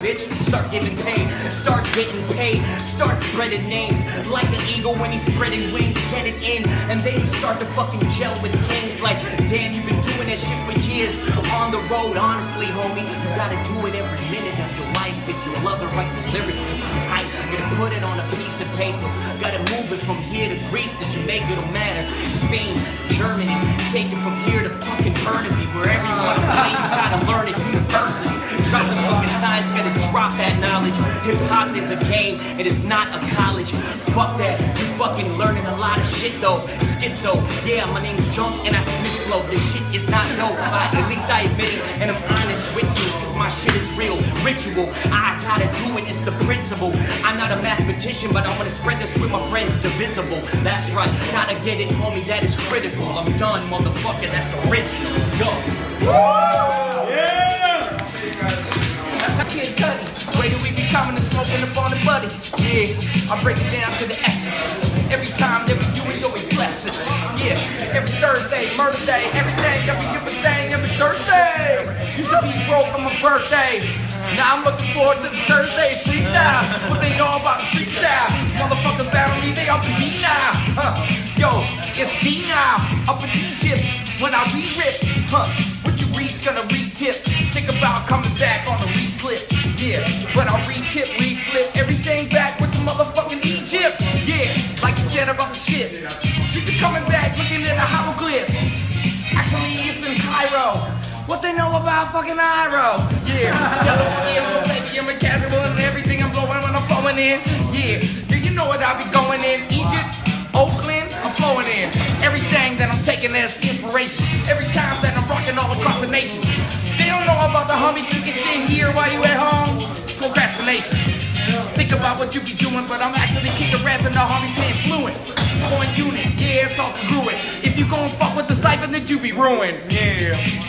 Bitch, start getting paid, start getting paid, start spreading names like an eagle when he's spreading wings, get it in, and then you start to fucking gel with kings. Like, damn, you've been doing that shit for years on the road. Honestly, homie, you gotta do it every minute of your life. If you love it, write the lyrics, cause it's tight. Gotta put it on a piece of paper, gotta move it from here to Greece to Jamaica, don't matter. Spain, Germany, take it from here to fucking Burnaby, wherever you wanna you gotta learn it. Signs, gotta drop that knowledge. Hip hop is a game, it is not a college. Fuck that, you fucking learning a lot of shit though. Schizo, yeah, my name's Junk and I Smith flow. This shit is not dope, but at least I admit it and I'm honest with you, cause my shit is real. Ritual, I gotta do it, it's the principle. I'm not a mathematician, but I wanna spread this with my friends, divisible. That's right, gotta get it, homie, that is critical. I'm done, motherfucker, that's original. Yo. Kid Coming and smoking up on the buddy. Yeah, I break it down to the essence. Every time that we do it, yo, us. Yeah, every Thursday, murder day, everything, every everything, every Thursday. Used to be broke on my birthday. Now I'm looking forward to the Thursdays freestyle. What they know about the freestyle? Motherfuckers battle me, they up in D now. Huh. Yo, it's D now, up in Egypt. When I re-rip, huh? What you read's gonna re-tip. Think about coming back on the. But I'll re-tip, re-flip everything back with the motherfucking Egypt. Yeah, like you said about the shit. You be coming back looking at a hieroglyph. Actually, it's in Cairo. What they know about fucking Iro? Yeah, California, I'm Savior, I'm a casual and everything I'm blowing when I'm flowing in. Yeah, yeah, you know what I'll be going in. Egypt, Oakland, I'm flowing in. Everything that I'm taking as inspiration. Every time that I'm rocking all across the nation. They don't know about the homie kicking shit here while you at about what you be doing, but I'm actually kicking raps and the homies saying fluent. On unit, yeah, it's all congruent. If you gon' fuck with the cipher, then you be ruined. Yeah.